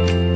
Bye.